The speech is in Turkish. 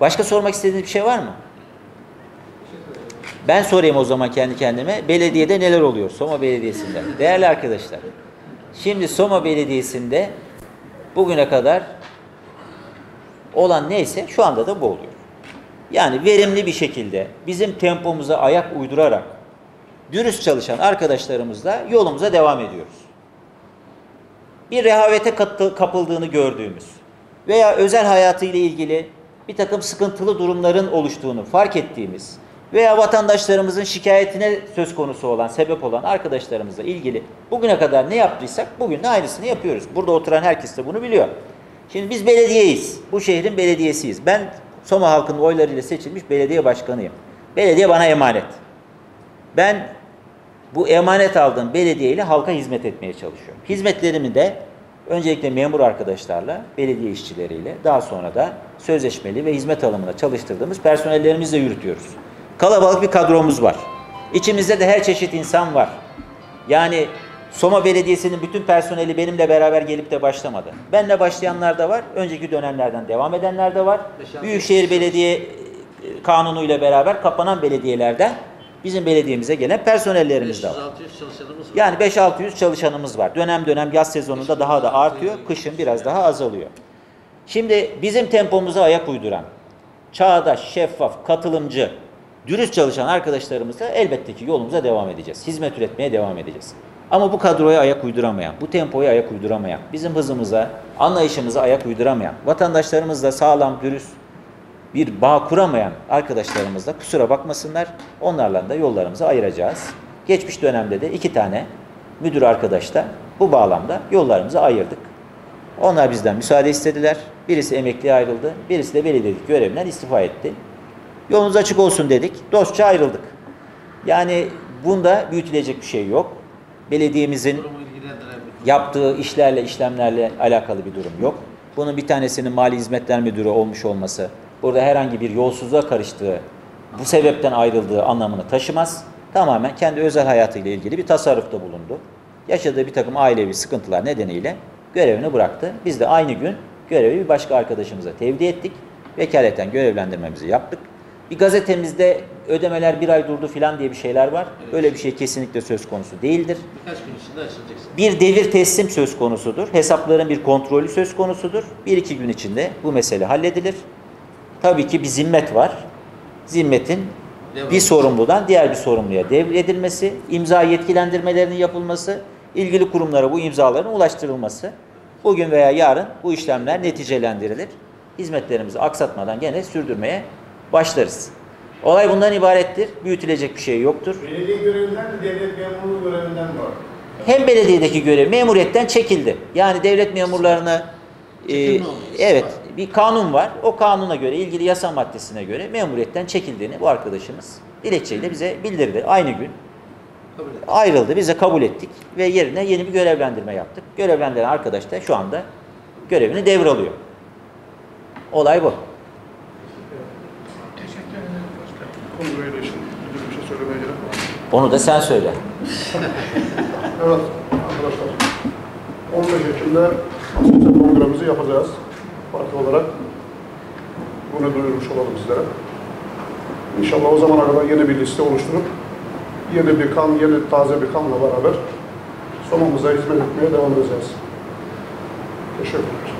Başka sormak istediğiniz bir şey var mı? Ben sorayım o zaman kendi kendime. Belediyede neler oluyor? Soma Belediyesi'nde. Değerli arkadaşlar. Şimdi Soma Belediyesi'nde bugüne kadar olan neyse şu anda da bu oluyor. Yani verimli bir şekilde bizim tempomuza ayak uydurarak dürüst çalışan arkadaşlarımızla yolumuza devam ediyoruz. Bir rehavete kapıldığını gördüğümüz veya özel hayatıyla ilgili bir takım sıkıntılı durumların oluştuğunu fark ettiğimiz veya vatandaşlarımızın şikayetine söz konusu olan, sebep olan arkadaşlarımızla ilgili bugüne kadar ne yaptıysak bugün de aynısını yapıyoruz. Burada oturan herkes de bunu biliyor. Şimdi biz belediyeyiz. Bu şehrin belediyesiyiz. Ben Soma halkının oylarıyla seçilmiş belediye başkanıyım. Belediye bana emanet. Ben bu emanet aldığım belediye ile halka hizmet etmeye çalışıyorum. Hizmetlerimi de öncelikle memur arkadaşlarla, belediye işçileriyle, daha sonra da sözleşmeli ve hizmet alımına çalıştırdığımız personellerimizle yürütüyoruz. Kalabalık bir kadromuz var. İçimizde de her çeşit insan var. Yani Soma Belediyesi'nin bütün personeli benimle beraber gelip de başlamadı. Benle başlayanlar da var. Önceki dönemlerden devam edenler de var. Büyükşehir Belediye e, kanunuyla beraber kapanan belediyelerden bizim belediyemize gelen personellerimiz de var. 500-600 çalışanımız var. Yani 5-600 çalışanımız var. Dönem dönem yaz sezonunda daha da artıyor. Kışın biraz daha azalıyor. Şimdi bizim tempomuza ayak uyduran, çağdaş, şeffaf, katılımcı, dürüst çalışan arkadaşlarımızla elbette ki yolumuza devam edeceğiz. Hizmet üretmeye devam edeceğiz. Ama bu kadroya ayak uyduramayan, bu tempoya ayak uyduramayan, bizim hızımıza, anlayışımıza ayak uyduramayan, vatandaşlarımızla sağlam, dürüst bir bağ kuramayan arkadaşlarımızla kusura bakmasınlar. Onlarla da yollarımızı ayıracağız. Geçmiş dönemde de iki tane müdür arkadaşla bu bağlamda yollarımızı ayırdık. Onlar bizden müsaade istediler. Birisi emekliye ayrıldı. Birisi de belediyedeki görevinden istifa etti. Yolunuz açık olsun dedik. Dostça ayrıldık. Yani bunda büyütülecek bir şey yok. Belediyemizin yaptığı işlerle, işlemlerle alakalı bir durum yok. Bunun bir tanesinin Mali Hizmetler Müdürü olmuş olması, burada herhangi bir yolsuzluğa karıştığı, bu sebepten ayrıldığı anlamını taşımaz. Tamamen kendi özel hayatıyla ilgili bir tasarrufta bulundu. Yaşadığı bir takım ailevi sıkıntılar nedeniyle görevini bıraktı. Biz de aynı gün görevi bir başka arkadaşımıza tevdi ettik. Vekaleten görevlendirmemizi yaptık. Bir gazetemizde ödemeler bir ay durdu filan diye bir şeyler var. Öyle bir şey kesinlikle söz konusu değildir birkaç gün içinde açılacaksın. bir devir teslim söz konusudur. Hesapların bir kontrolü söz konusudur. Bir iki gün içinde bu mesele halledilir. Tabii ki bir zimmet var. Zimmetin Devam. bir sorumludan diğer bir sorumluya devredilmesi, imza yetkilendirmelerinin yapılması, ilgili kurumlara bu imzaların ulaştırılması. Bugün veya yarın bu işlemler neticelendirilir. Hizmetlerimizi aksatmadan gene sürdürmeye başlarız. Olay bundan ibarettir. Büyütülecek bir şey yoktur. Belediye görevinden mi, devlet memurluğu görevinden mi var? hem belediyedeki görev memuriyetten çekildi. Yani devlet memurlarına e, evet bir kanun var. O kanuna göre ilgili yasa maddesine göre memuriyetten çekildiğini bu arkadaşımız dilekçeyle bize bildirdi. Aynı gün ayrıldı. Biz de kabul ettik ve yerine yeni bir görevlendirme yaptık. Görevlendiren arkadaş da şu anda görevini devralıyor. Olay bu. Şey söylemeye gerek var. Onu da sen söyle. Evet arkadaşlar. 15 Ekim'de Asya kongremizi yapacağız. Parti olarak. Bunu duyurmuş olalım sizlere. İnşallah o zamana kadar yeni bir liste oluşturup yeni bir kan, yeni taze bir kanla beraber sonumuza hizmet etmeye devam edeceğiz. Teşekkürler.